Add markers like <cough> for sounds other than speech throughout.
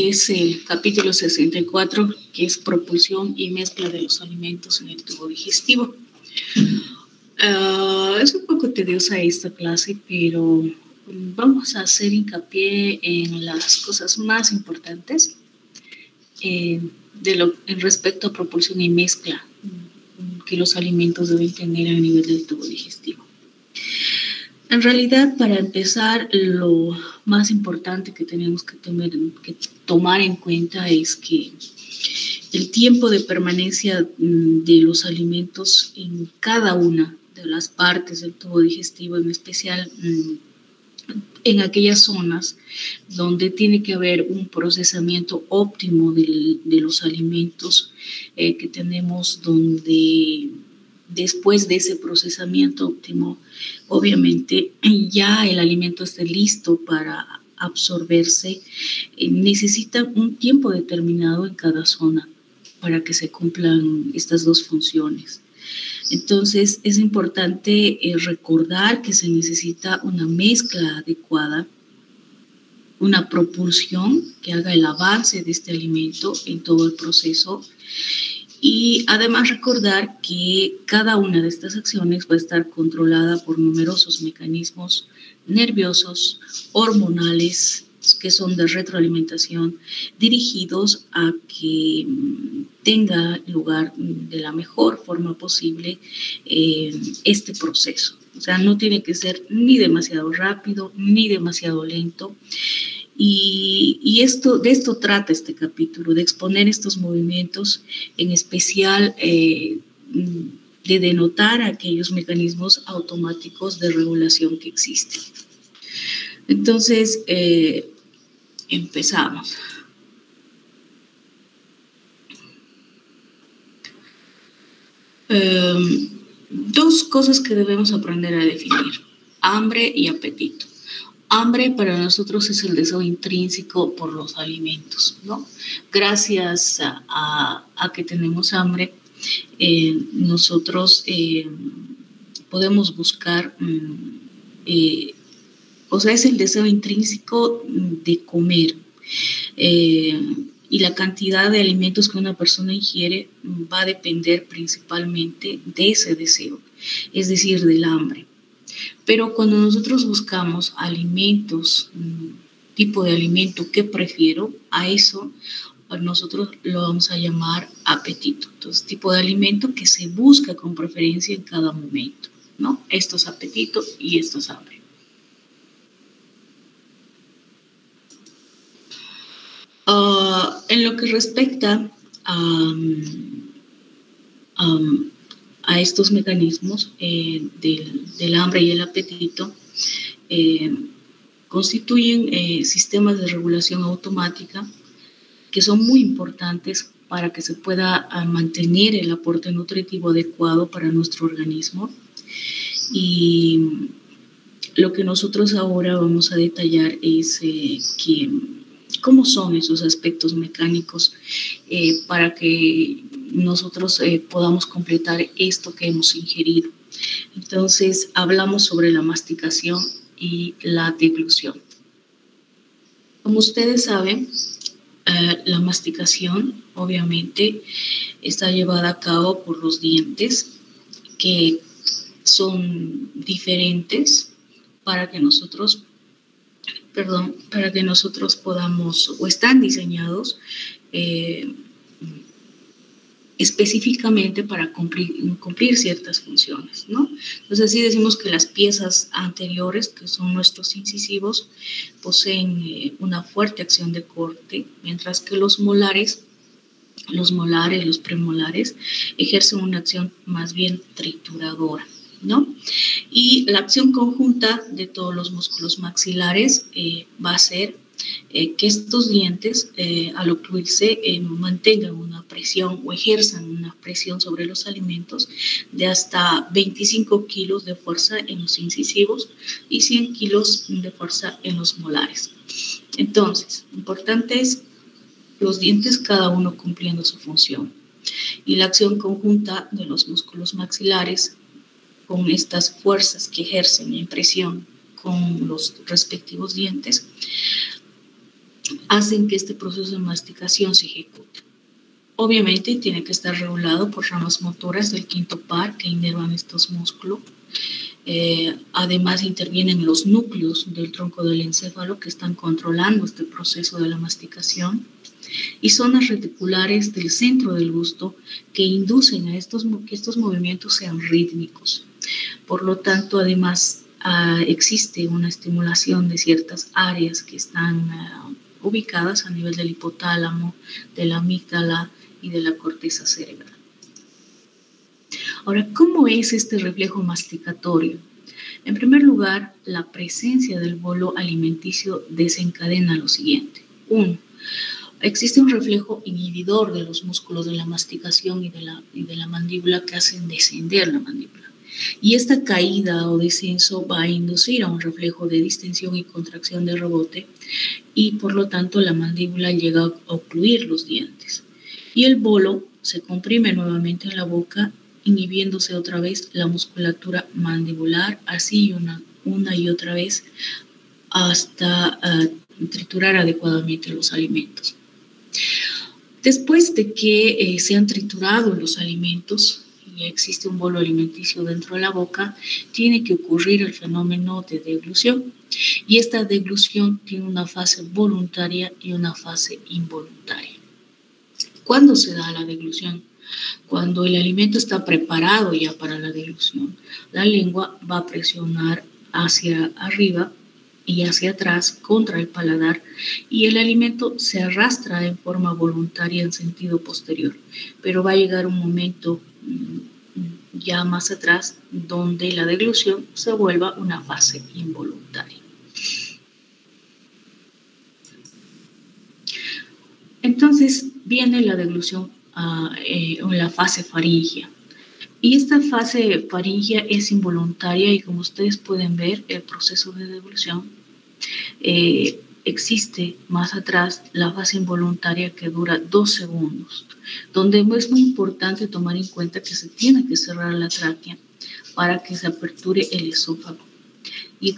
que es el capítulo 64, que es propulsión y mezcla de los alimentos en el tubo digestivo. Ah, es un poco tediosa esta clase, pero vamos a hacer hincapié en las cosas más importantes eh, de lo, en respecto a propulsión y mezcla que los alimentos deben tener a nivel del tubo digestivo. En realidad, para empezar, lo más importante que tenemos que, que tomar en cuenta es que el tiempo de permanencia mm, de los alimentos en cada una de las partes del tubo digestivo, en especial mm, en aquellas zonas donde tiene que haber un procesamiento óptimo de, los alimentos eh, que tenemos, donde después de ese procesamiento óptimo, obviamente <clears throat> ya el alimento esté listo para absorberse, eh, necesita un tiempo determinado en cada zona para que se cumplan estas dos funciones. Entonces es importante eh, recordar que se necesita una mezcla adecuada, una propulsión que haga el avance de este alimento en todo el proceso y además recordar que cada una de estas acciones va a estar controlada por numerosos mecanismos nerviosos, hormonales, que son de retroalimentación, dirigidos a que mm, tenga lugar de la mejor forma posible eh, este proceso. O sea, no tiene que ser ni demasiado rápido ni demasiado lento. Y, esto, de esto trata este capítulo, de exponer estos movimientos, en especial eh, de denotar aquellos mecanismos automáticos de regulación que existen. Entonces, eh, empezamos. Em, dos cosas que debemos aprender a definir, hambre y apetito. Hambre para nosotros es el deseo intrínseco por los alimentos, ¿no? Gracias a, que tenemos hambre, eh, nosotros eh, podemos buscar, mm, eh, o sea, es el deseo intrínseco de comer. y la cantidad de alimentos que una persona ingiere va a depender principalmente de ese deseo, es decir, del hambre. Pero cuando nosotros buscamos alimentos, mm, tipo de alimento que prefiero, a eso nosotros lo vamos a llamar apetito. Entonces, tipo de alimento que se busca con preferencia en cada momento, ¿no? Esto es apetito y esto es hambre. Ah, en lo que respecta a, mm, a estos mecanismos eh, del, hambre y el apetito eh, constituyen eh, sistemas de regulación automática que son muy importantes para que se pueda ah, mantener el aporte nutritivo adecuado para nuestro organismo. Y lo que nosotros ahora vamos a detallar es que, cómo son esos aspectos mecánicos para que nosotros eh, podamos completar esto que hemos ingerido. Entonces, hablamos sobre la masticación y la deglución. Como ustedes saben, eh, la masticación obviamente está llevada a cabo por los dientes que son diferentes para que nosotros perdón, para que nosotros podamos, o están diseñados eh, específicamente para cumplir, ciertas funciones, ¿no? Entonces así decimos que las piezas anteriores, que son nuestros incisivos, poseen eh, una fuerte acción de corte, mientras que los molares, los molares, los premolares, ejercen una acción más bien trituradora. ¿No? Y la acción conjunta de todos los músculos maxilares eh, va a ser eh, que estos dientes, eh, al ocluirse, eh, mantengan una presión o ejerzan una presión sobre los alimentos de hasta 25 kilos de fuerza en los incisivos y 100 kilos de fuerza en los molares. Entonces, importante es los dientes cada uno cumpliendo su función y la acción conjunta de los músculos maxilares con estas fuerzas que ejercen en presión con los respectivos dientes hacen que este proceso de masticación se ejecute. Obviamente tiene que estar regulado por ramas motoras del quinto par que inervan estos músculos. Eh, además intervienen los núcleos del tronco del encéfalo que están controlando este proceso de la masticación y zonas reticulares del centro del gusto que inducen a estos, que estos movimientos sean rítmicos. Por lo tanto, además ah, existe una estimulación de ciertas áreas que están ah, ubicadas a nivel del hipotálamo, de la amígdala y de la corteza cerebral. Ahora, ¿cómo es este reflejo masticatorio? En primer lugar, la presencia del bolo alimenticio desencadena lo siguiente. Uno, existe un reflejo inhibidor de los músculos de la masticación y de la, y de la mandíbula que hacen descender la mandíbula. Y esta caída o descenso va a inducir a un reflejo de distensión y contracción de rebote y por lo tanto la mandíbula llega a ocluir los dientes. Y el bolo se comprime nuevamente en la boca inhibiéndose otra vez la musculatura mandibular, así una, una y otra vez hasta ah, triturar adecuadamente los alimentos. Después de que eh, se han triturado los alimentos existe un bolo alimenticio dentro de la boca, tiene que ocurrir el fenómeno de deglución. Y esta deglución tiene una fase voluntaria y una fase involuntaria. ¿Cuándo se da la deglución? Cuando el alimento está preparado ya para la deglución, la lengua va a presionar hacia arriba y hacia atrás contra el paladar y el alimento se arrastra en forma voluntaria en sentido posterior, pero va a llegar un momento mm, ya más atrás donde la deglución se vuelva una fase involuntaria. Entonces viene la deglución eh, en la fase faringea. Y esta fase faringea es involuntaria y como ustedes pueden ver, el proceso de devolución eh, existe más atrás la fase involuntaria que dura dos segundos, donde es muy importante tomar en cuenta que se tiene que cerrar la tráquea para que se aperture el esófago. Y,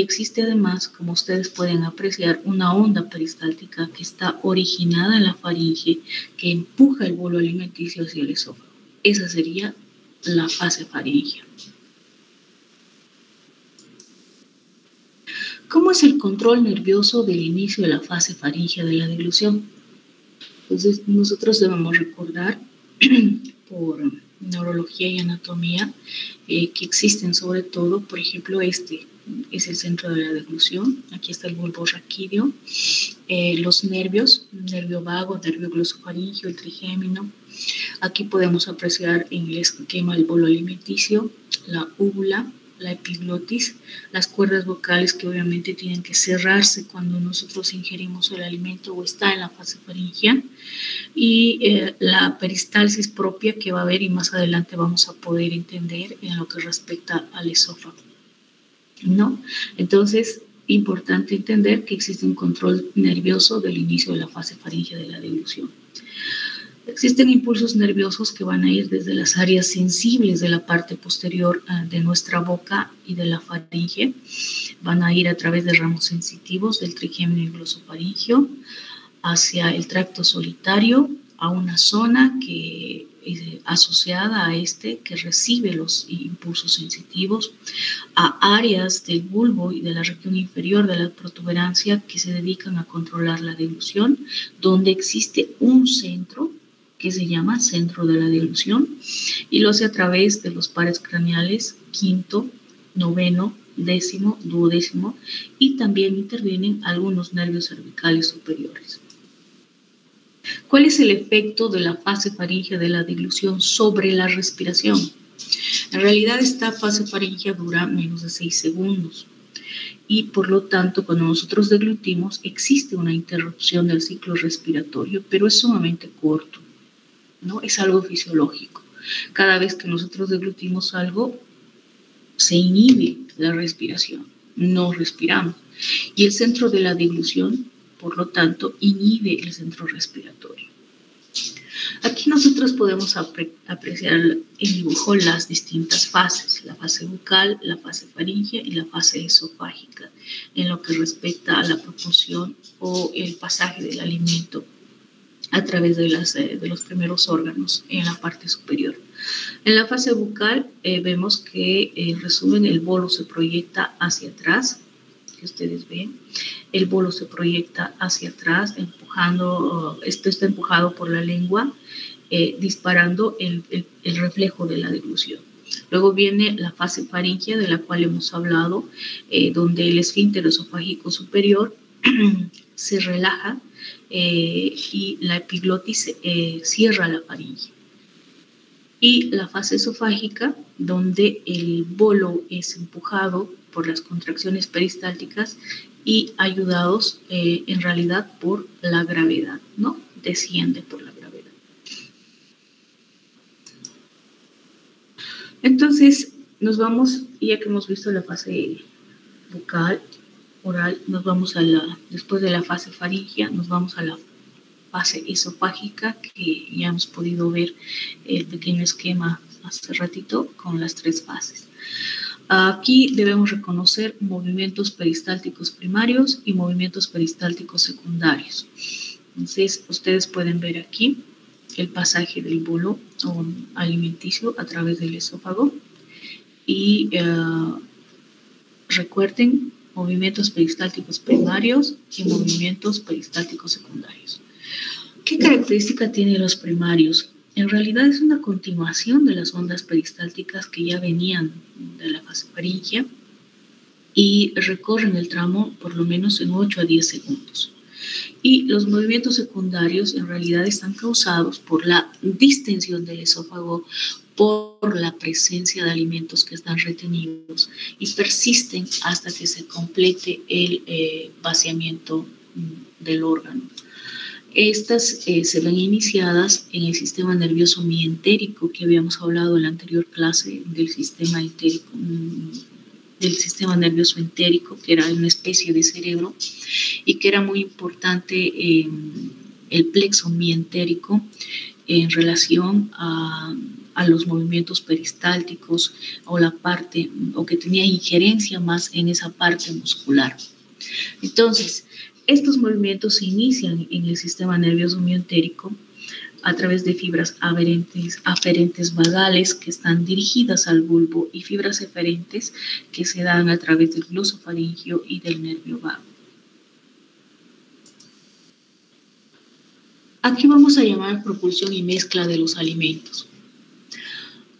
existe además, como ustedes pueden apreciar, una onda peristáltica que está originada en la faringe que empuja el bolo alimenticio hacia el esófago. Esa sería la fase faringea. ¿Cómo es el control nervioso del inicio de la fase faringea de la deglución? Entonces, nosotros debemos recordar <clears throat> por neurología y anatomía eh, que existen sobre todo, por ejemplo, este, es el centro de la deglución. Aquí está el bulbo raquídeo, eh, los nervios, nervio vago, nervio glosofaringio, el trigémino. Aquí podemos apreciar en el esquema el bolo alimenticio, la úvula, la epiglotis, las cuerdas vocales que obviamente tienen que cerrarse cuando nosotros ingerimos el alimento o está en la fase faringea y eh, la peristalsis propia que va a haber y más adelante vamos a poder entender en lo que respecta al esófago. ¿no? Entonces, importante entender que existe un control nervioso del inicio de la fase faríngea de la dilución. Existen impulsos nerviosos que van a ir desde las áreas sensibles de la parte posterior ah, de nuestra boca y de la faringe. Van a ir a través de ramos sensitivos del trigémino y glosofaringio hacia el tracto solitario, a una zona que eh, asociada a este que recibe los impulsos sensitivos, a áreas del bulbo y de la región inferior de la protuberancia que se dedican a controlar la dilución, donde existe un centro que se llama centro de la dilución y lo hace a través de los pares craneales quinto, noveno, décimo, duodécimo y también intervienen algunos nervios cervicales superiores. ¿Cuál es el efecto de la fase faríngea de la dilución sobre la respiración? En realidad esta fase faríngea dura menos de 6 segundos y por lo tanto cuando nosotros deglutimos existe una interrupción del ciclo respiratorio, pero es sumamente corto, ¿no? Es algo fisiológico. Cada vez que nosotros deglutimos algo, se inhibe la respiración, no respiramos. Y el centro de la deglución por lo tanto, inhibe el centro respiratorio. Aquí nosotros podemos apreciar en dibujo las distintas fases, la fase bucal, la fase faringea y la fase esofágica, en lo que respecta a la propulsión o el pasaje del alimento a través de, las, eh, de los primeros órganos en la parte superior. En la fase bucal eh, vemos que en eh, resumen el bolo se proyecta hacia atrás, que ustedes ven, el bolo se proyecta hacia atrás, empujando, esto está empujado por la lengua, disparando el, el, reflejo de la deglución. Luego viene la fase faringea de la cual hemos hablado, donde el esfínter esofágico superior <clears throat> se relaja eh, y la epiglotis eh, cierra la faringe. Y la fase esofágica, donde el bolo es empujado por las contracciones peristálticas y ayudados eh, en realidad por la gravedad, ¿no? Desciende por la gravedad. Entonces, nos vamos, ya que hemos visto la fase bucal, nos vamos a la, después de la fase faringea, nos vamos a la fase esofágica, que ya hemos podido ver el pequeño esquema hace ratito con las tres fases. Aquí debemos reconocer movimientos peristálticos primarios y movimientos peristálticos secundarios. Entonces, ustedes pueden ver aquí el pasaje del bolo alimenticio a través del esófago y uh, recuerden movimientos peristálticos primarios y movimientos peristálticos secundarios. ¿Qué característica tienen los primarios? En realidad es una continuación de las ondas peristálticas que ya venían de la fase faringea y recorren el tramo por lo menos en 8 a 10 segundos. Y los movimientos secundarios en realidad están causados por la distensión del esófago por la presencia de alimentos que están retenidos y persisten hasta que se complete el eh, vaciamiento mm, del órgano. Estas eh, se ven iniciadas en el sistema nervioso mientérico que habíamos hablado en la anterior clase del sistema entérico, mm, del sistema nervioso entérico, que era una especie de cerebro y que era muy importante el plexo mientérico en relación a a los movimientos peristálticos o la parte, o que tenía injerencia más en esa parte muscular. Entonces, estos movimientos se inician en el sistema nervioso miotérico a través de fibras aferentes, aferentes vagales que están dirigidas al bulbo y fibras eferentes que se dan a través del glosofaringio y del nervio vago. Aquí vamos a llamar propulsión y mezcla de los alimentos.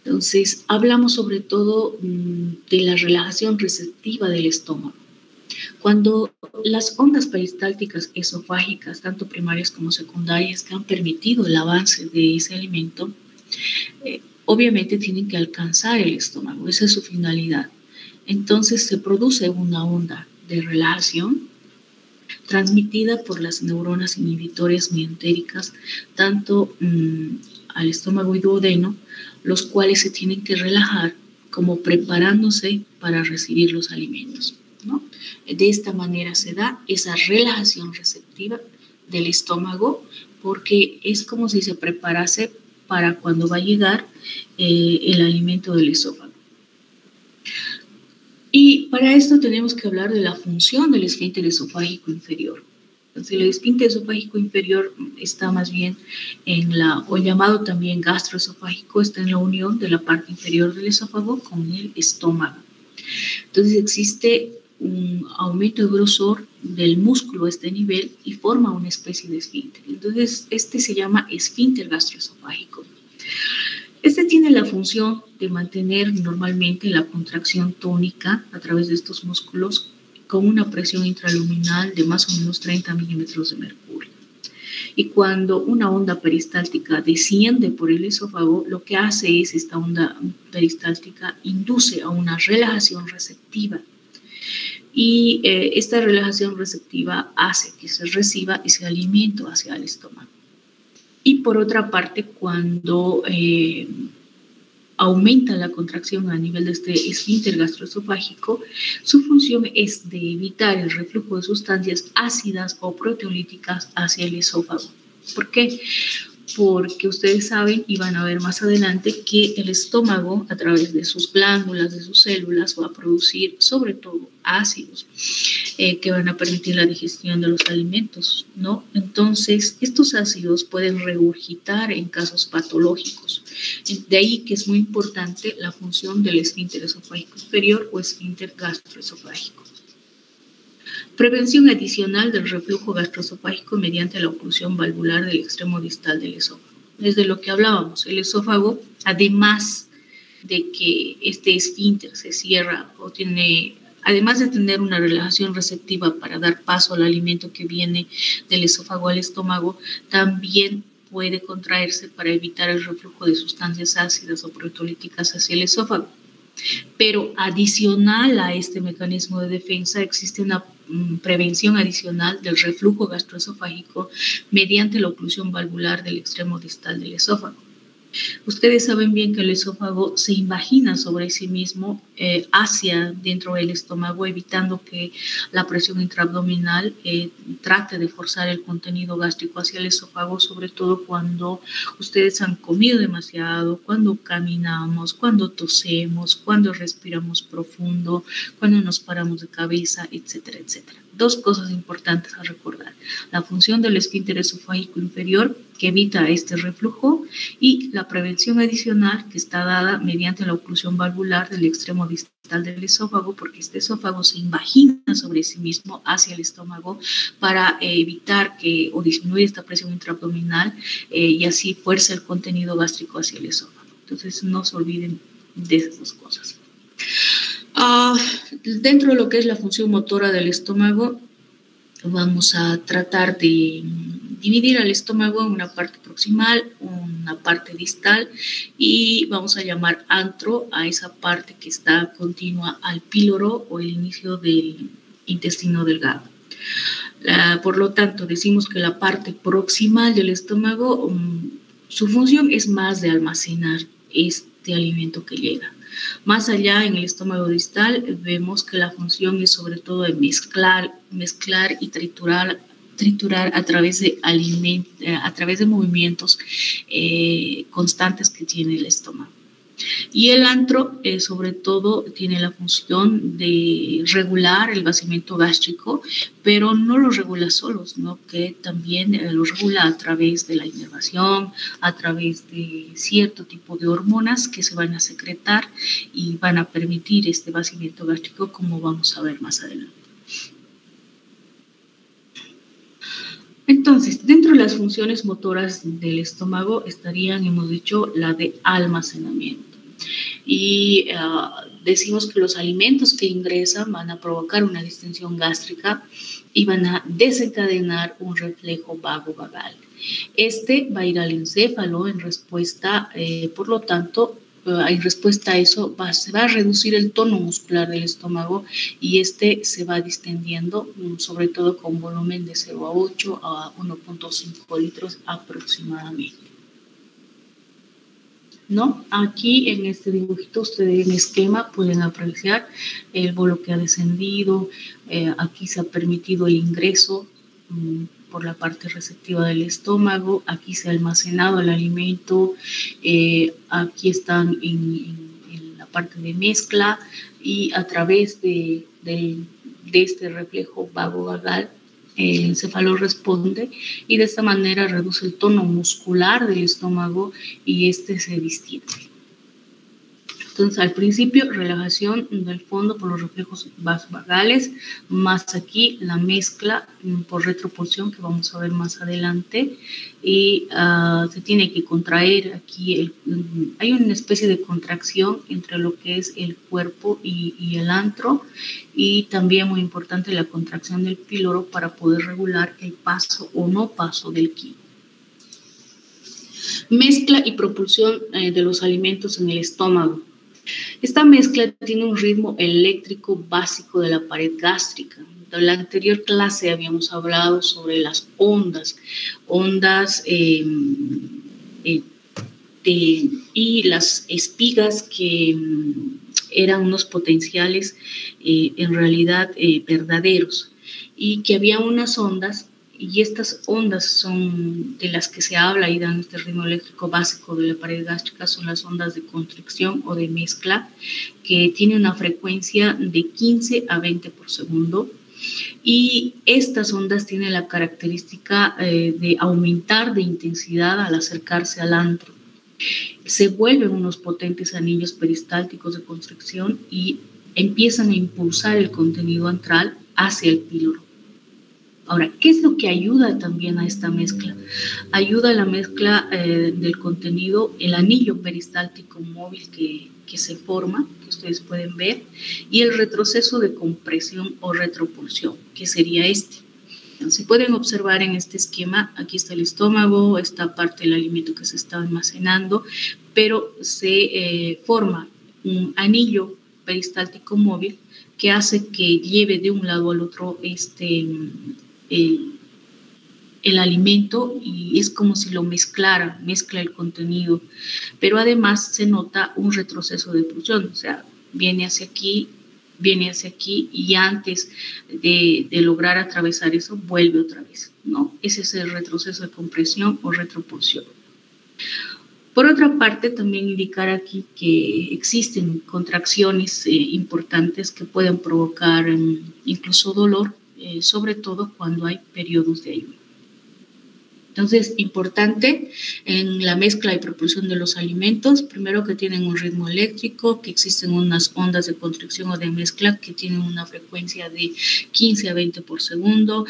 Entonces, hablamos sobre todo mm, de la relajación receptiva del estómago. Cuando las ondas peristálticas esofágicas, tanto primarias como secundarias, que han permitido el avance de ese alimento, eh, obviamente tienen que alcanzar el estómago, esa es su finalidad. Entonces se produce una onda de relajación transmitida por las neuronas inhibitorias mientéricas, tanto mm, al estómago y duodeno, los cuales se tienen que relajar como preparándose para recibir los alimentos. De esta manera se da esa relajación receptiva del estómago porque es como si se preparase para cuando va a llegar eh, el alimento del esófago. Y para esto tenemos que hablar de la función del esfínter esofágico inferior. Entonces, el esfínter esofágico inferior está más bien en la, o llamado también gastroesofágico, está en la unión de la parte inferior del esófago con el estómago. Entonces, existe un aumento de grosor del músculo a este nivel y forma una especie de esfínter. Entonces, este se llama esfínter gastroesofágico. Este tiene la función de mantener normalmente la contracción tónica a través de estos músculos con una presión intraluminal de más o menos 30 milímetros de mercurio. Y cuando una onda peristáltica desciende por el esófago, lo que hace es esta onda peristáltica induce a una relajación receptiva. Y eh, esta relajación receptiva hace que se reciba ese alimento hacia el estómago. Y por otra parte, cuando eh, aumenta la contracción a nivel de este esfínter gastroesofágico, su función es de evitar el reflujo de sustancias ácidas o proteolíticas hacia el esófago. ¿Por qué? Porque ustedes saben y van a ver más adelante que el estómago a través de sus glándulas, de sus células, va a producir sobre todo ácidos eh, que van a permitir la digestión de los alimentos, ¿no? Entonces, estos ácidos pueden regurgitar en casos patológicos. De ahí que es muy importante la función del esfínter esofágico superior o esfínter gastroesofágico. Prevención adicional del reflujo gastroesofágico mediante la oclusión valvular del extremo distal del esófago. Desde lo que hablábamos, el esófago, además de que este esfínter se cierra o tiene, además de tener una relajación receptiva para dar paso al alimento que viene del esófago al estómago, también puede contraerse para evitar el reflujo de sustancias ácidas o proteolíticas hacia el esófago. Pero adicional a este mecanismo de defensa existe una mm, prevención adicional del reflujo gastroesofágico mediante la oclusión valvular del extremo distal del esófago. Ustedes saben bien que el esófago se imagina sobre sí mismo eh, hacia dentro del estómago, evitando que la presión intraabdominal eh, trate de forzar el contenido gástrico hacia el esófago, sobre todo cuando ustedes han comido demasiado, cuando caminamos, cuando tosemos, cuando respiramos profundo, cuando nos paramos de cabeza, etcétera, etcétera dos cosas importantes a recordar. La función del esfínter esofágico inferior que evita este reflujo y la prevención adicional que está dada mediante la oclusión valvular del extremo distal del esófago porque este esófago se imagina sobre sí mismo hacia el estómago para evitar que o disminuir esta presión intraabdominal eh, y así fuerza el contenido gástrico hacia el esófago. Entonces no se olviden de esas dos cosas. Ah, dentro de lo que es la función motora del estómago, vamos a tratar de dividir al estómago en una parte proximal, una parte distal y vamos a llamar antro a esa parte que está continua al píloro o el inicio del intestino delgado. por lo tanto, decimos que la parte proximal del estómago, um, su función es más de almacenar este alimento que llega. Más allá, en el estómago distal, vemos que la función es sobre todo de mezclar, mezclar y triturar triturar a través de eh, a través de movimientos eh, constantes que tiene el estómago. Y el antro, eh, sobre todo, tiene la función de regular el vaciamiento gástrico, pero no lo regula solo, sino que también eh, lo regula a través de la inervación, a través de cierto tipo de hormonas que se van a secretar y van a permitir este vaciamiento gástrico, como vamos a ver más adelante. Entonces, dentro de las funciones motoras del estómago estarían, hemos dicho, la de almacenamiento y ah, decimos que los alimentos que ingresan van a provocar una distensión gástrica y van a desencadenar un reflejo vago-vagal. Este va a ir al encéfalo en respuesta, eh, por lo tanto, eh, en respuesta a eso va, se va a reducir el tono muscular del estómago y este se va distendiendo, mm, sobre todo con volumen de 0 a 8 a 1.5 litros aproximadamente. ¿No? Aquí en este dibujito ustedes en esquema pueden apreciar el bolo que ha descendido, eh, aquí se ha permitido el ingreso mm, por la parte receptiva del estómago, aquí se ha almacenado el alimento, eh, aquí están en, la parte de mezcla y a través de, de este reflejo vago-vagal el encéfalo responde y de esta manera reduce el tono muscular del estómago y este se distingue. Entonces, al principio, relajación del fondo por los reflejos vasovagales, más aquí la mezcla mm, por retropulsión que vamos a ver más adelante. Y ah, se tiene que contraer aquí, mm, hay una especie de contracción entre lo que es el cuerpo y, el antro. Y también muy importante la contracción del píloro para poder regular el paso o no paso del ki. Mezcla y propulsión eh, de los alimentos en el estómago. Esta mezcla tiene un ritmo eléctrico básico de la pared gástrica. En la anterior clase habíamos hablado sobre las ondas, ondas em, eh, y las espigas que em, eran unos potenciales eh, en realidad eh, verdaderos y que había unas ondas y estas ondas son de las que se habla y dan este ritmo eléctrico básico de la pared gástrica, son las ondas de constricción o de mezcla, que tiene una frecuencia de 15 a 20 por segundo. Y estas ondas tienen la característica eh, de aumentar de intensidad al acercarse al antro. Se vuelven unos potentes anillos peristálticos de constricción y empiezan a impulsar el contenido antral hacia el píloro. Ahora, ¿qué es lo que ayuda también a esta mezcla? Ayuda a la mezcla eh, del contenido, el anillo peristáltico móvil que, que, se forma, que ustedes pueden ver, y el retroceso de compresión o retropulsión, que sería este. Se pueden observar en este esquema, aquí está el estómago, esta parte del alimento que se está almacenando, pero se eh, forma un anillo peristáltico móvil que hace que lleve de un lado al otro este, el alimento y es como si lo mezclara, mezcla el contenido, pero además se nota un retroceso de pulsión, o sea, viene hacia aquí, viene hacia aquí y antes de, lograr atravesar eso, vuelve otra vez, ¿no? Ese es el retroceso de compresión o retropulsión. Por otra parte, también indicar aquí que existen contracciones eh, importantes que pueden provocar um, incluso dolor eh, sobre todo cuando hay periodos de ayuno. Entonces, importante en la mezcla y propulsión de los alimentos, primero que tienen un ritmo eléctrico, que existen unas ondas de constricción o de mezcla que tienen una frecuencia de 15 a 20 por segundo,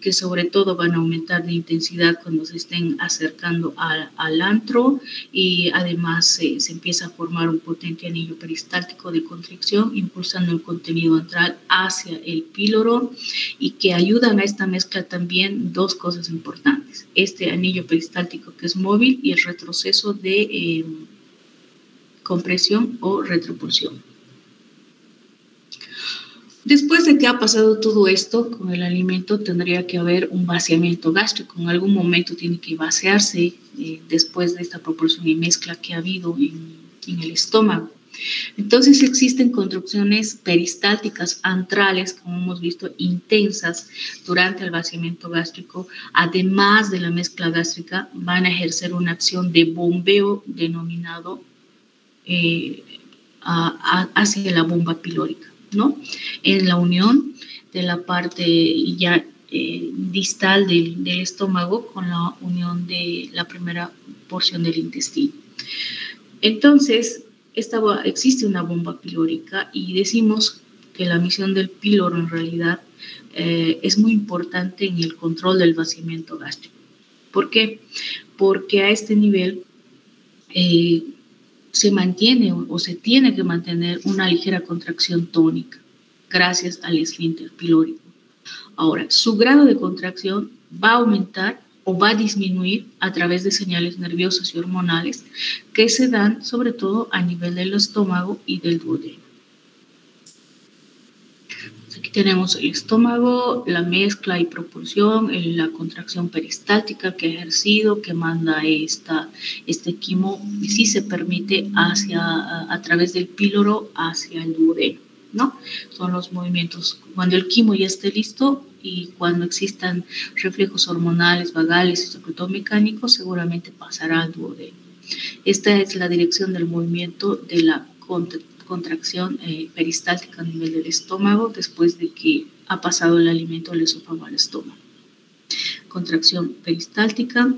que sobre todo van a aumentar de intensidad cuando se estén acercando al, antro y además se empieza a formar un potente anillo peristáltico de constricción, impulsando el contenido antral hacia el píloro y que ayudan a esta mezcla también dos cosas importantes este anillo peristáltico que es móvil y el retroceso de eh, compresión o retropulsión. Después de que ha pasado todo esto con el alimento, tendría que haber un vaciamiento gástrico. En algún momento tiene que vaciarse eh, después de esta propulsión y mezcla que ha habido en el estómago. Entonces existen construcciones peristálticas antrales, como hemos visto, intensas durante el vaciamiento gástrico. Además de la mezcla gástrica, van a ejercer una acción de bombeo denominado eh, hacia la bomba pilórica, ¿no? En la unión de la parte ya eh, distal del estómago con la unión de la primera porción del intestino. Entonces, esta, existe una bomba pilórica y decimos que la misión del píloro en realidad eh, es muy importante en el control del vaciamiento gástrico. ¿Por qué? Porque a este nivel eh, se mantiene o, se tiene que mantener una ligera contracción tónica gracias al esfínter pilórico. Ahora, su grado de contracción va a aumentar o va a disminuir a través de señales nerviosas y hormonales que se dan sobre todo a nivel del estómago y del duodeno. Aquí tenemos el estómago, la mezcla y propulsión, la contracción peristáltica que ha ejercido, que manda esta, este quimo, y si se permite, hacia, a, a través del píloro hacia el duodeno. ¿no? Son los movimientos. Cuando el quimo ya esté listo, y cuando existan reflejos hormonales, vagales y sobre todo mecánicos, seguramente pasará al duodeno. Esta es la dirección del movimiento de la contracción eh, peristáltica a nivel del estómago después de que ha pasado el alimento del esófago al estómago. Contracción peristáltica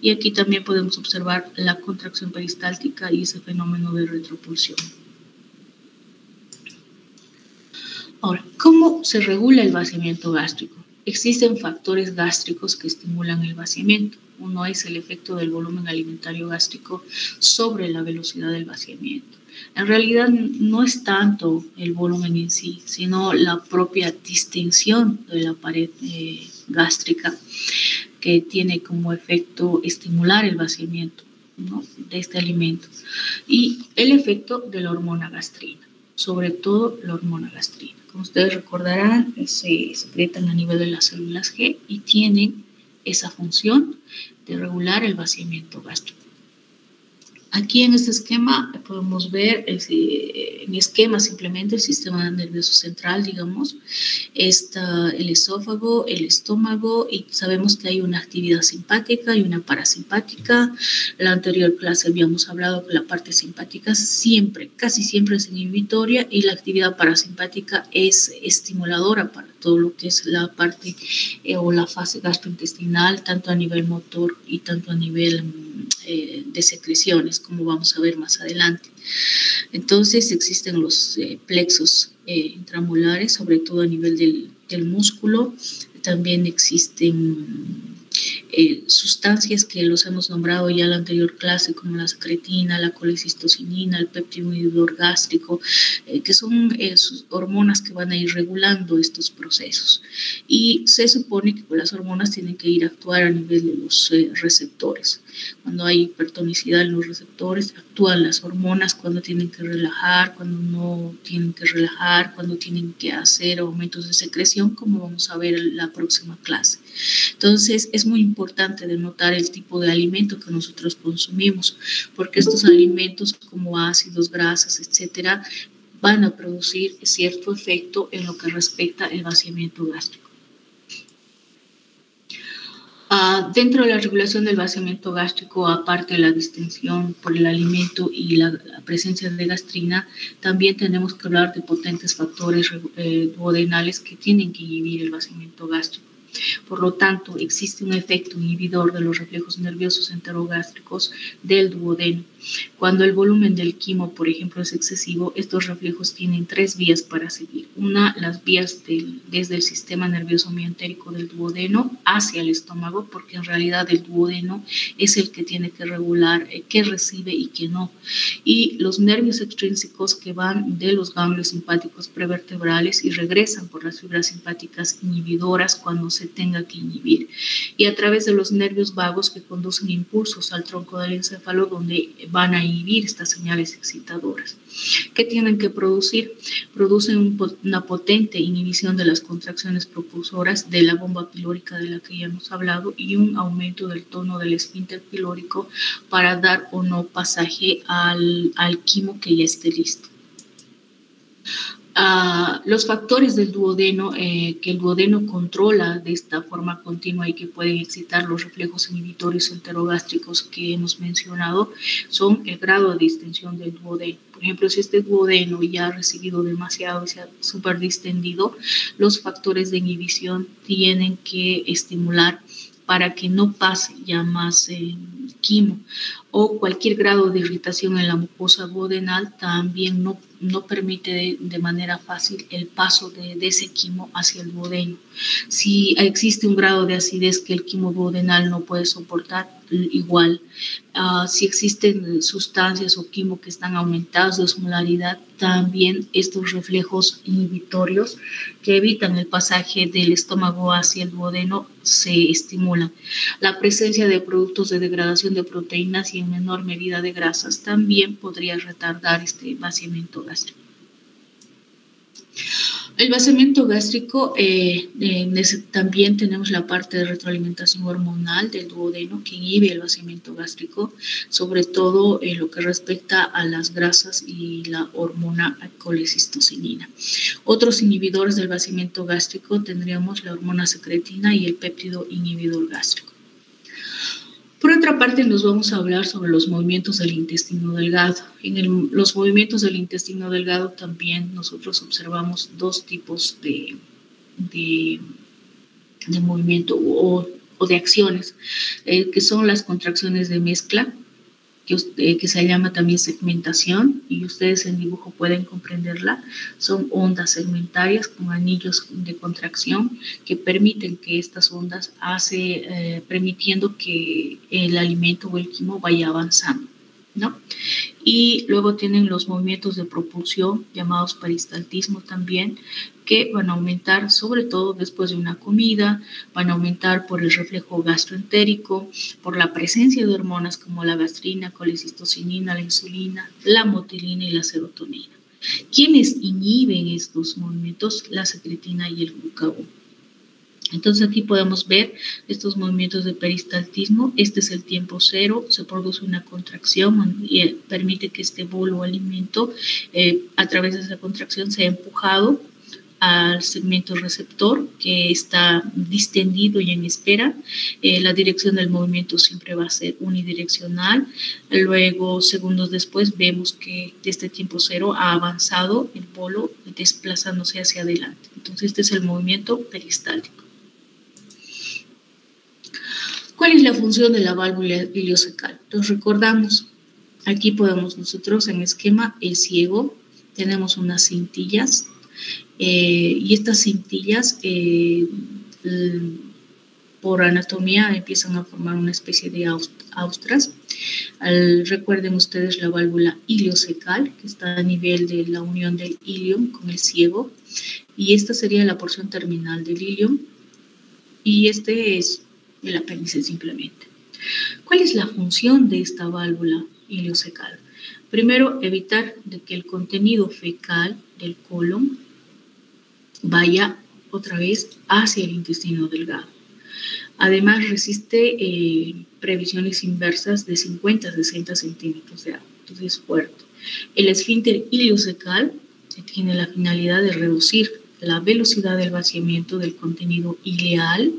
y aquí también podemos observar la contracción peristáltica y ese fenómeno de retropulsión. Ahora, ¿cómo se regula el vaciamiento gástrico? Existen factores gástricos que estimulan el vaciamiento. Uno es el efecto del volumen alimentario gástrico sobre la velocidad del vaciamiento. En realidad no es tanto el volumen en sí, sino la propia distensión de la pared eh, gástrica que tiene como efecto estimular el vaciamiento de este alimento. Y el efecto de la hormona gastrina, sobre todo la hormona gastrina ustedes recordarán, se secretan a nivel de las células G y tienen esa función de regular el vaciamiento gástrico. Aquí en este esquema podemos ver en esquema simplemente el sistema nervioso central, digamos, está el esófago, el estómago y sabemos que hay una actividad simpática y una parasimpática. La anterior clase habíamos hablado que la parte simpática siempre, casi siempre es inhibitoria y la actividad parasimpática es estimuladora para todo lo que es la parte eh, o la fase gastrointestinal, tanto a nivel motor y tanto a nivel eh, de secreciones, como vamos a ver más adelante. Entonces existen los eh, plexos intramolares, sobre todo a nivel del, músculo. También existen eh, sustancias que los hemos nombrado ya en la anterior clase, como la secretina, la colecistocinina, el inhibidor gástrico, eh, que son eh, hormonas que van a ir regulando estos procesos. Y se supone que las hormonas tienen que ir a actuar a nivel de los receptores. Cuando hay hipertonicidad en los receptores, actúan las hormonas cuando tienen que relajar, cuando no tienen que relajar, cuando tienen que hacer aumentos de secreción, como vamos a ver en la próxima clase. Entonces, es muy importante denotar el tipo de alimento que nosotros consumimos, porque estos alimentos como ácidos, grasas, etcétera, van a producir cierto efecto en lo que respecta al vaciamiento gástrico. Ah, dentro de la regulación del vaciamiento gástrico, aparte de la distensión por el alimento y la, presencia de gastrina, también tenemos que hablar de potentes factores eh, duodenales que tienen que inhibir el vaciamiento gástrico. Por lo tanto, existe un efecto inhibidor de los reflejos nerviosos enterogástricos del duodeno. Cuando el volumen del quimo, por ejemplo, es excesivo, estos reflejos tienen tres vías para seguir. Una, las vías desde el sistema nervioso mientérico del duodeno hacia el estómago, porque en realidad el duodeno es el que tiene que regular eh, qué recibe y qué no. Y los nervios extrínsecos que van de los ganglios simpáticos prevertebrales y regresan por las fibras simpáticas inhibidoras cuando se tenga que inhibir. Y a través de los nervios vagos que conducen impulsos al tronco del encéfalo donde van a inhibir estas señales excitadoras. ¿Qué tienen que producir? Producen una potente inhibición de las contracciones propulsoras de la bomba pilórica de la que ya hemos hablado y un aumento del tono del esfínter pilórico para dar o no pasaje al, al quimo que ya esté listo los factores del duodeno eh, que el duodeno controla de esta forma continua y que pueden excitar los reflejos inhibitorios enterogástricos que hemos mencionado son el grado de distensión del duodeno. Por ejemplo, si este duodeno ya ha recibido demasiado y se ha super distendido, los factores de inhibición tienen que estimular para que no pase ya más eh, quimo o cualquier grado de irritación en la mucosa duodenal también no no permite de, manera fácil el paso de, ese quimo hacia el duodeno. Si existe un grado de acidez que el quimo duodenal no puede soportar, igual. Ah, si existen sustancias o quimo que están aumentadas de osmolaridad, también estos reflejos inhibitorios que evitan el pasaje del estómago hacia el duodeno se estimulan. La presencia de productos de degradación de proteínas y en menor medida de grasas también podría retardar este vaciamiento gástrico. El vaciamiento gástrico, eh, también tenemos la parte de retroalimentación hormonal del duodeno que inhibe el vaciamiento gástrico, sobre todo en lo que respecta a las grasas y la hormona colecistocinina. Otros inhibidores del vaciamiento gástrico tendríamos la hormona secretina y el péptido inhibidor gástrico. Por otra parte, nos vamos a hablar sobre los movimientos del intestino delgado. En los movimientos del intestino delgado también nosotros observamos dos tipos de, de, movimiento o, de acciones, eh, que son las contracciones de mezcla, que, que, se llama también segmentación y ustedes en dibujo pueden comprenderla. Son ondas segmentarias con anillos de contracción que permiten que estas ondas hace, eh, permitiendo que el alimento o el quimo vaya avanzando. ¿no? Y luego tienen los movimientos de propulsión, llamados peristaltismo también, que van a aumentar sobre todo después de una comida, van a aumentar por el reflejo gastroentérico, por la presencia de hormonas como la gastrina, colecistocinina, la insulina, la motilina y la serotonina. ¿Quiénes inhiben estos movimientos? La secretina y el glucagón. Entonces aquí podemos ver estos movimientos de peristaltismo. Este es el tiempo cero, se produce una contracción y eh, permite que este bolo o alimento eh, a través de esa contracción sea empujado al segmento receptor que está distendido y en espera. Eh, la dirección del movimiento siempre va a ser unidireccional. Luego, segundos después, vemos que de este tiempo cero ha avanzado el bolo desplazándose hacia adelante. Entonces, este es el movimiento peristáltico. ¿Cuál es la función de la válvula iliocecal? Entonces recordamos, aquí podemos nosotros en esquema el ciego, tenemos unas cintillas eh, y estas cintillas eh, por anatomía empiezan a formar una especie de austras. recuerden ustedes la válvula iliocecal, que está a nivel de la unión del ilium con el ciego, y esta sería la porción terminal del ilium, y este es el apéndice simplemente. ¿Cuál es la función de esta válvula iliocecal? Primero, evitar de que el contenido fecal del colon vaya otra vez hacia el intestino delgado. Además, resiste eh, previsiones inversas de 50 a 60 centímetros de agua, entonces es fuerte. El esfínter iliocecal tiene la finalidad de reducir la velocidad del vaciamiento del contenido ileal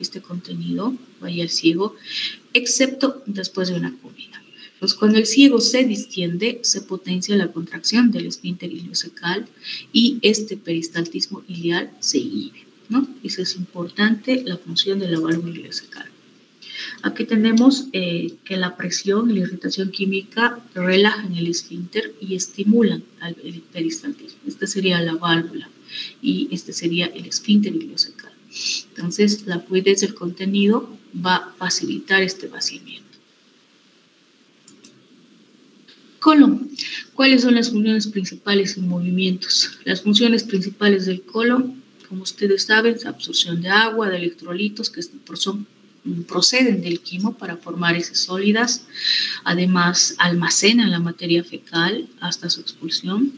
este contenido vaya al ciego, excepto después de una comida. Pues cuando el ciego se distiende, se potencia la contracción del esfínter iliocecal y este peristaltismo ileal se inhibe. ¿no? Es importante, la función de la válvula iliocecal. Aquí tenemos eh, que la presión y la irritación química relajan el esfínter y estimulan el peristaltismo. Esta sería la válvula y este sería el esfínter iliocecal. Entonces, la fluidez del contenido va a facilitar este vaciamiento. Colon. ¿Cuáles son las funciones principales en movimientos? Las funciones principales del colon, como ustedes saben, la absorción de agua, de electrolitos que proceden del quimo para formar heces sólidas. Además, almacenan la materia fecal hasta su expulsión.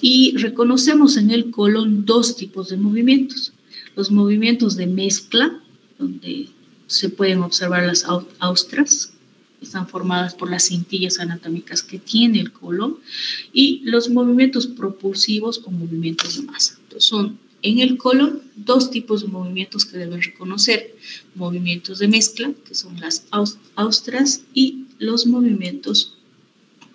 Y reconocemos en el colon dos tipos de movimientos los movimientos de mezcla, donde se pueden observar las austras, están formadas por las cintillas anatómicas que tiene el colon, y los movimientos propulsivos o movimientos de masa. Entonces, son en el colon dos tipos de movimientos que deben reconocer, movimientos de mezcla, que son las austras, y los movimientos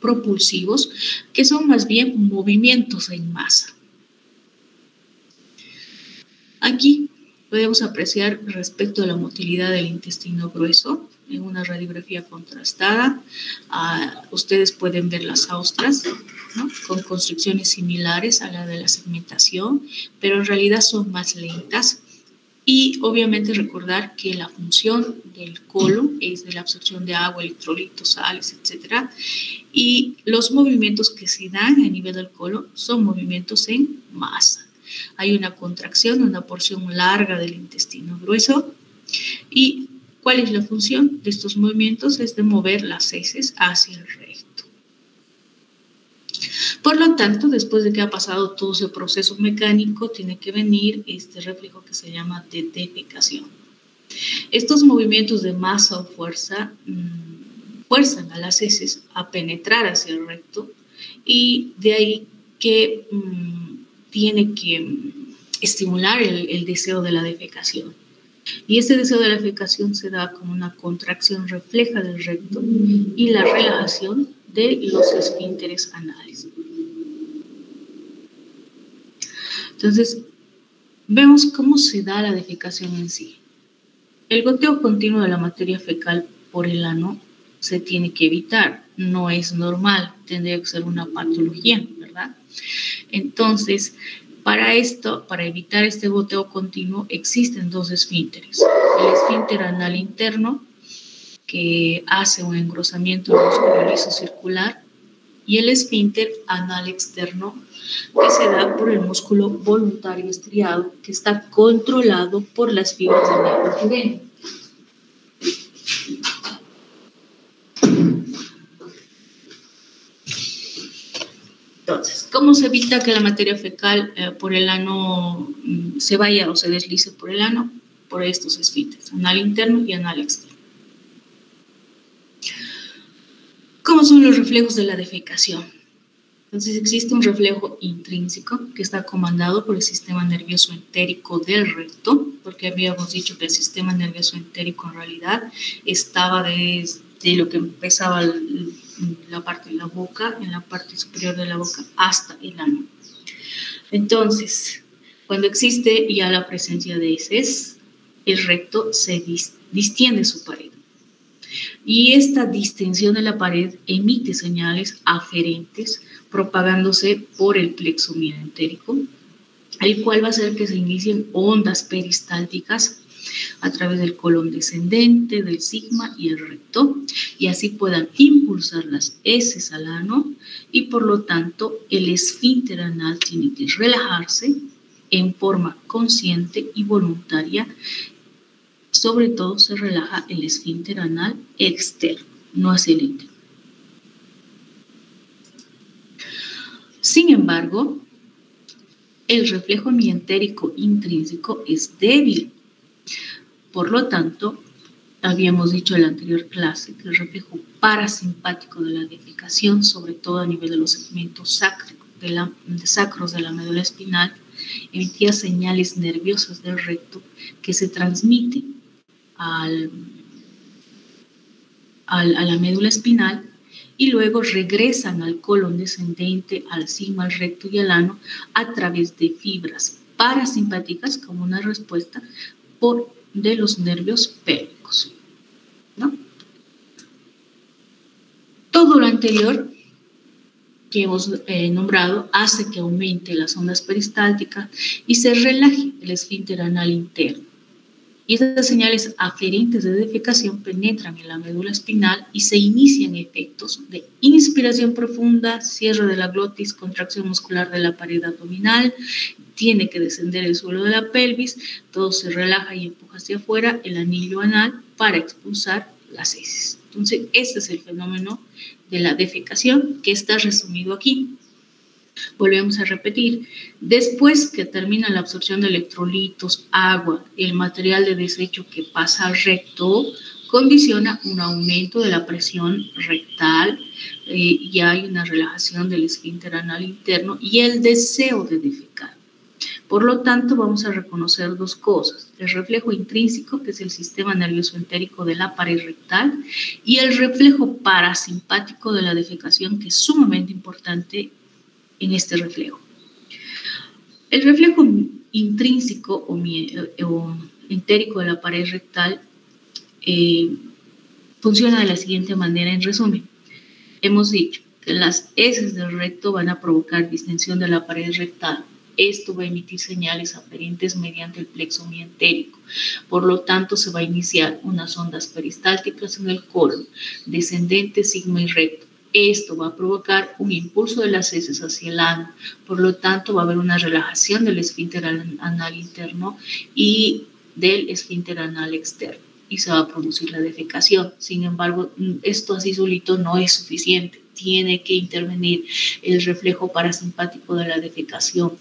propulsivos, que son más bien movimientos en masa. Aquí podemos apreciar respecto a la motilidad del intestino grueso en una radiografía contrastada. Ah, ustedes pueden ver las austras con construcciones similares a la de la segmentación, pero en realidad son más lentas. Y obviamente recordar que la función del colon es de la absorción de agua, electrolitos, sales, etc. Y los movimientos que se dan a nivel del colon son movimientos en masa. Hay una contracción, una porción larga del intestino grueso. ¿Y cuál es la función de estos movimientos? Es de mover las heces hacia el recto. Por lo tanto, después de que ha pasado todo ese proceso mecánico, tiene que venir este reflejo que se llama de defecación. Estos movimientos de masa o fuerza mm, fuerzan a las heces a penetrar hacia el recto y de ahí que mm, tiene que estimular el, deseo de la defecación. Y ese deseo de la defecación se da como una contracción refleja del recto y la relajación de los esfínteres anales. Entonces, vemos cómo se da la defecación en sí. El goteo continuo de la materia fecal por el ano se tiene que evitar, no es normal, tendría que ser una patología, ¿verdad? Entonces, para esto, para evitar este goteo continuo, existen dos esfínteres. El esfínter anal interno, que hace un engrosamiento liso circular, y el esfínter anal externo, que se da por el músculo voluntario estriado, que está controlado por las fibras del nervio Entonces, ¿cómo se evita que la materia fecal eh, por el ano mm, se vaya o se deslice por el ano? por estos esfínteres, anal interno y anal externo. ¿Cómo son los reflejos de la defecación? Entonces existe un reflejo intrínseco que está comandado por el sistema nervioso entérico del recto, porque habíamos dicho que el sistema nervioso entérico en realidad estaba desde lo que empezaba la parte de la boca, en la parte superior de la boca, hasta el ano. Entonces, cuando existe ya la presencia de heces, el recto se distiende su pared. Y esta distensión de la pared emite señales aferentes propagándose por el plexo mientérico, el cual va a hacer que se inicien ondas peristálticas a través del colon descendente, del sigma y el recto, y así puedan impulsar las heces al ano y por lo tanto el esfínter anal tiene que relajarse en forma consciente y voluntaria. Sobre todo se relaja el esfínter anal externo, no hacia el interno. Sin embargo, el reflejo mientérico intrínseco es débil. Por lo tanto, habíamos dicho en la anterior clase que el reflejo parasimpático de la defecación, sobre todo a nivel de los segmentos sacros de la médula espinal, emitía señales nerviosas del recto que se transmiten al, a la médula espinal y luego regresan al colon descendente, al cima, al recto y al ano a través de fibras parasimpáticas como una respuesta por, de los nervios pélvicos. Todo lo anterior que hemos eh, nombrado hace que aumente las ondas peristálticas y se relaje el esfínter anal interno. Y estas señales aferentes de defecación penetran en la médula espinal y se inician efectos de inspiración profunda, cierre de la glotis, contracción muscular de la pared abdominal, tiene que descender el suelo de la pelvis, todo se relaja y empuja hacia afuera el anillo anal para expulsar las heces. Entonces, este es el fenómeno de la defecación que está resumido aquí. Volvemos a repetir, después que termina la absorción de electrolitos, agua, el material de desecho que pasa recto, condiciona un aumento de la presión rectal eh, y hay una relajación del esfínter anal interno y el deseo de defecar. Por lo tanto, vamos a reconocer dos cosas, el reflejo intrínseco, que es el sistema nervioso entérico de la pared rectal, y el reflejo parasimpático de la defecación, que es sumamente importante en este reflejo. El reflejo intrínseco o, eh, entérico de la pared rectal eh, funciona de la siguiente manera en resumen. Hemos dicho que las heces del recto van a provocar distensión de la pared rectal. Esto va a emitir señales aferentes mediante el plexo mientérico. Por lo tanto, se va a iniciar unas ondas peristálticas en el colon, descendente, sigma y recto esto va a provocar un impulso de las heces hacia el ano, por lo tanto va a haber una relajación del esfínter anal interno y del esfínter anal externo y se va a producir la defecación. Sin embargo, esto así solito no es suficiente tiene que intervenir el reflejo parasimpático de la defecación,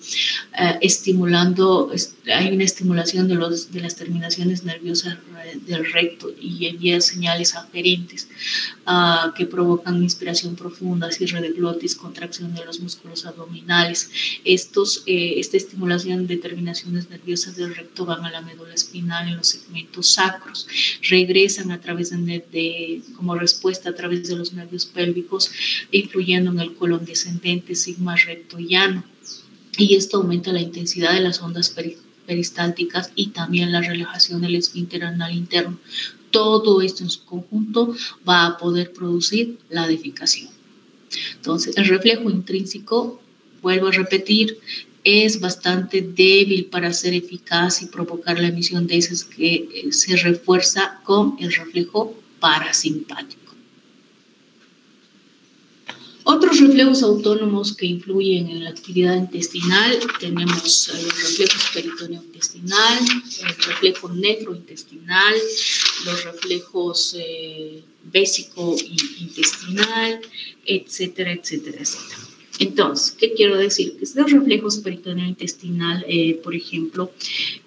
eh, estimulando, hay una estimulación de, los, de las terminaciones nerviosas del recto y envía señales aferentes ah, que provocan inspiración profunda, cierre de glotis, contracción de los músculos abdominales. Estos, eh, esta estimulación de terminaciones nerviosas del recto van a la médula espinal en los segmentos sacros, regresan a través de, como respuesta a través de los nervios pélvicos, influyendo en el colon descendente, sigma recto llano. Y esto aumenta la intensidad de las ondas periféricas peristálticas y también la relajación del esfínter anal interno. Todo esto en su conjunto va a poder producir la defecación. Entonces, el reflejo intrínseco, vuelvo a repetir, es bastante débil para ser eficaz y provocar la emisión de heces que eh, se refuerza con el reflejo parasimpático. Otros reflejos autónomos que influyen en la actividad intestinal tenemos los reflejos peritoneo intestinal, el reflejo nefrointestinal, los reflejos eh, bésico intestinal, etcétera, etcétera, etcétera. Entonces, ¿qué quiero decir? Que estos reflejos peritoneo intestinal, eh, por ejemplo,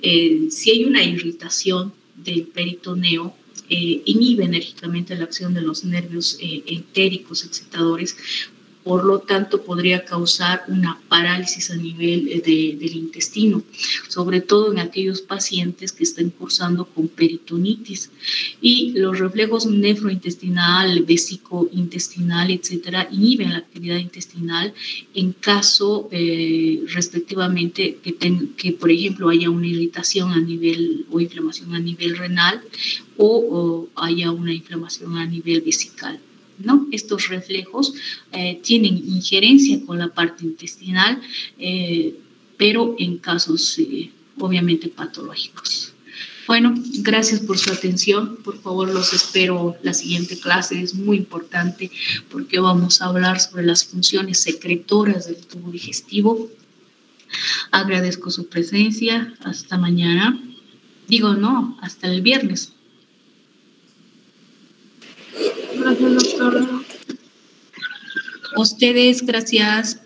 eh, si hay una irritación del peritoneo, eh, inhibe enérgicamente la acción de los nervios entéricos excitadores, por lo tanto podría causar una parálisis a nivel eh, del intestino, sobre todo en aquellos pacientes que están cursando con peritonitis. Y los reflejos nefrointestinal, vesicointestinal, etcétera, inhiben la actividad intestinal en caso eh, respectivamente que, que, por ejemplo, haya una irritación a nivel o inflamación a nivel renal o haya una inflamación a nivel vesical. ¿No? Estos reflejos eh, tienen injerencia con la parte intestinal, eh, pero en casos eh, obviamente patológicos. Bueno, gracias por su atención. Por favor, los espero la siguiente clase. Es muy importante porque vamos a hablar sobre las funciones secretoras del tubo digestivo. Agradezco su presencia. Hasta mañana. Digo, no, hasta el viernes. Gracias, doctora. Ustedes, gracias.